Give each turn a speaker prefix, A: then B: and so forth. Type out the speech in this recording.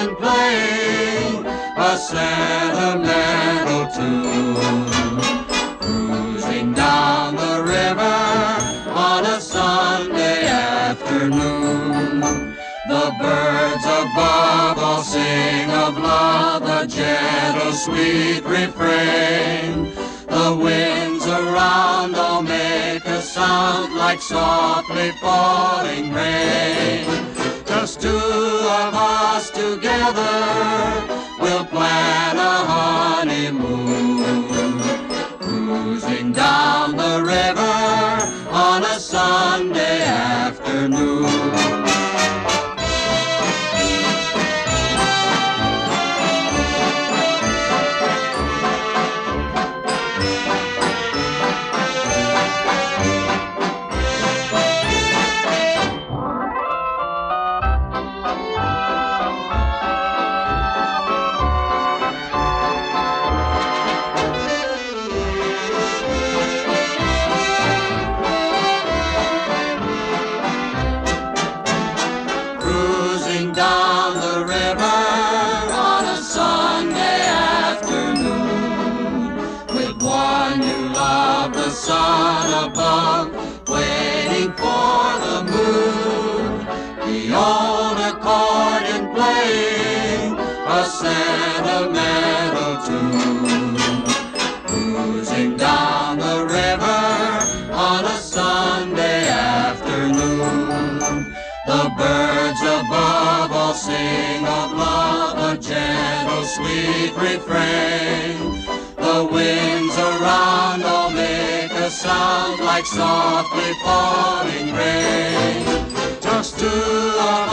A: and playing a sentimental tune. Cruising down the river on a Sunday afternoon. The birds above all sing of love, a gentle, sweet refrain. The winds around all make a sound like softly falling rain. Just two of us together will plan a honeymoon. Cruising down the river on a Sunday afternoon. Down the river on a Sunday afternoon with one you love, the sun above, waiting for the moon. The old accordion playing a sentimental tune. Sweet refrain. The winds around all make a sound like softly falling rain. Just two of